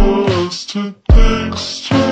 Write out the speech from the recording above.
us to think to